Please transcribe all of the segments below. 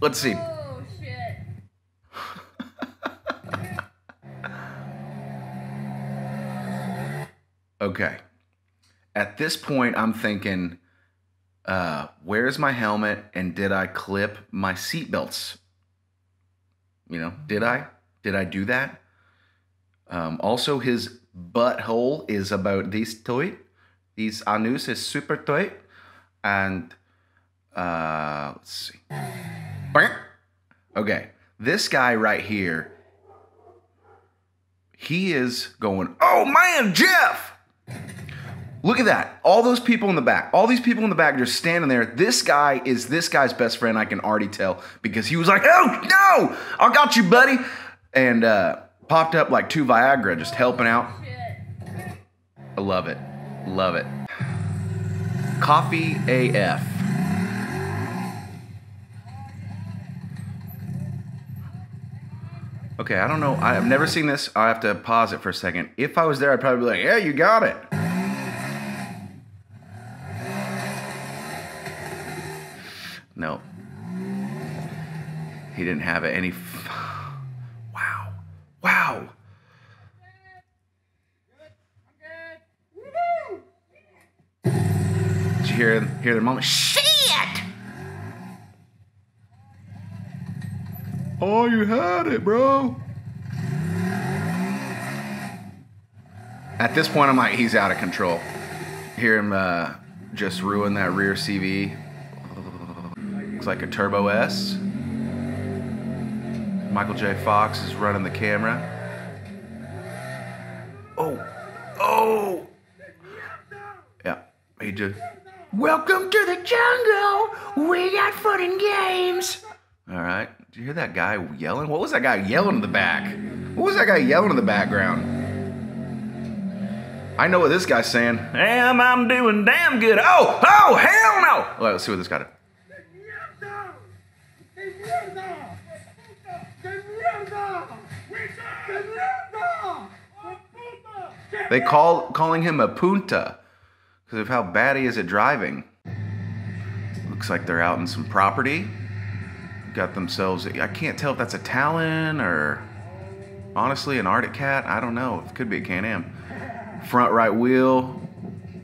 Let's see. Oh shit. Okay. At this point, I'm thinking, uh, where's my helmet and did I clip my seatbelts? You know, did I? Did I do that? Um, also, his butthole is about this tight. His anus is super tight. And uh, let's see. Okay, this guy right here, he is going, oh man, Jeff! Look at that. All those people in the back. All these people in the back just standing there. This guy is this guy's best friend, I can already tell, because he was like, oh, no, I got you, buddy. And uh, popped up like two Viagra, just helping out. I love it. Love it. Coffee AF. Okay, I don't know. I've never seen this. I have to pause it for a second. If I was there, I'd probably be like, yeah, you got it. No. He didn't have it. Any. F- Wow. Wow. Did you hear hear the moment? Shit! Oh, you had it, bro. At this point, I'm like, he's out of control. Hear him uh, just ruin that rear CV. Looks like a Turbo S. Michael J. Fox is running the camera. Oh, oh. Yeah, he just. Welcome to the jungle. We got fun and games. All right. Did you hear that guy yelling? What was that guy yelling in the back? What was that guy yelling in the background? I know what this guy's saying. Damn, I'm doing damn good. Oh, oh, hell no. Well, let's see what this guy did. They call calling him a punta because of how bad he is at driving. Looks like they're out in some property. Got themselves. I can't tell if that's a Talon or honestly an Arctic Cat. I don't know. It could be a Can-Am. Front right wheel.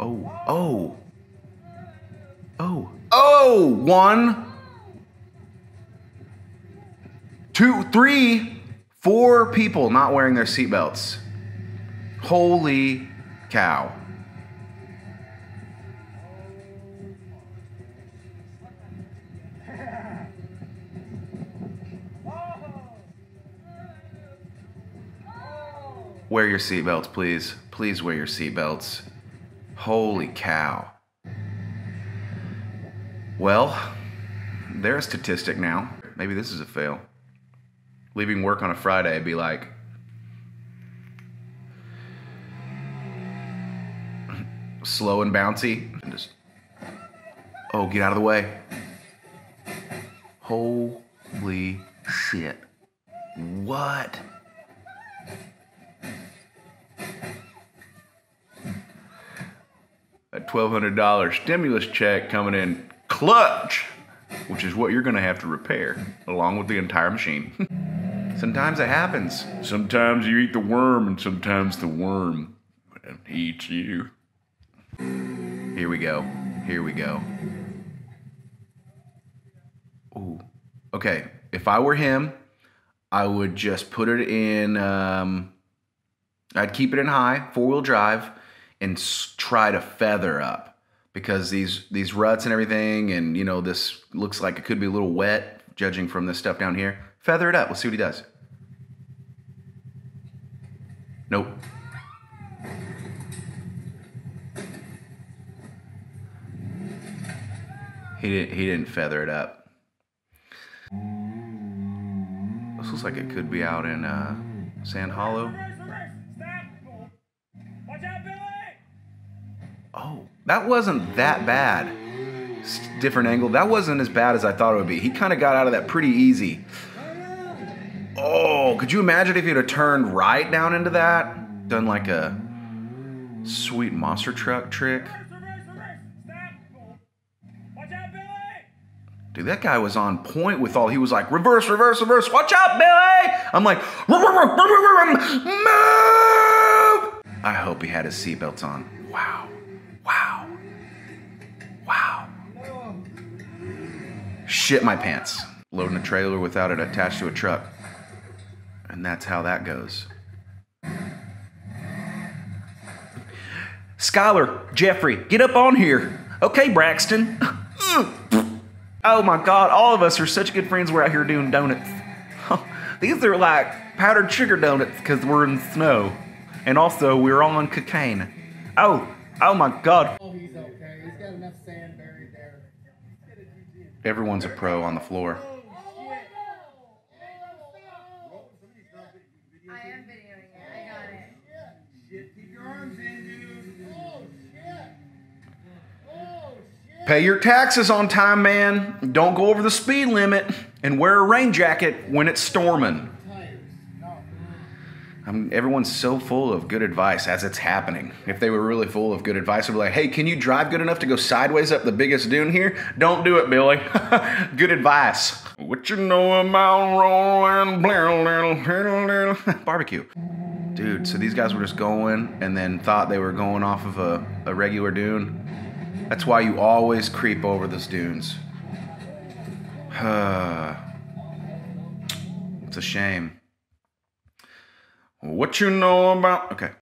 Oh, oh, oh, oh! One, two, three, four people not wearing their seatbelts. Holy cow. Wear your seatbelts, please. Please wear your seatbelts. Holy cow. Well, they're a statistic now. Maybe this is a fail. Leaving work on a Friday, be like, slow and bouncy, and just, oh, get out of the way. Holy shit. What? $1,200 stimulus check coming in clutch, which is what you're going to have to repair along with the entire machine. sometimes it happens. Sometimes you eat the worm, and sometimes the worm eats you. Here we go. Here we go. Ooh. Okay. If I were him, I would just put it in. Um, I'd keep it in high, four wheel drive, and try to feather up because these these ruts and everything, and you know this looks like it could be a little wet, judging from this stuff down here. Feather it up. We'll see what he does. Nope. He didn't. He didn't feather it up. This looks like it could be out in uh, Sand Hollow. That wasn't that bad. Different angle. That wasn't as bad as I thought it would be. He kind of got out of that pretty easy. Oh, could you imagine if he'd have turned right down into that? Done like a sweet monster truck trick. Dude, that guy was on point with all. He was like, reverse, reverse, reverse. Watch out, Billy. I'm like, "Rum, rum, rum, rum, rum, rum, move. I hope he had his seatbelts on. Shit my pants. Loading a trailer without it attached to a truck. And that's how that goes. Skylar, Jeffrey, get up on here. Okay, Braxton. Oh my God, all of us are such good friends. We're out here doing donuts. These are like powdered sugar donuts because we're in snow. And also, we're all on cocaine. Oh, oh my God. Oh, he's okay. He's got enough sand buried there. Everyone's a pro on the floor. Pay your taxes on time, man. Don't go over the speed limit. And wear a rain jacket when it's storming. I'm, everyone's so full of good advice as it's happening. If they were really full of good advice, they'd be like, hey, can you drive good enough to go sideways up the biggest dune here? Don't do it, Billy. good advice. What you know about rolling barbecue? Dude, so these guys were just going and then thought they were going off of a, a regular dune. That's why you always creep over those dunes. it's a shame. What you know about. Okay.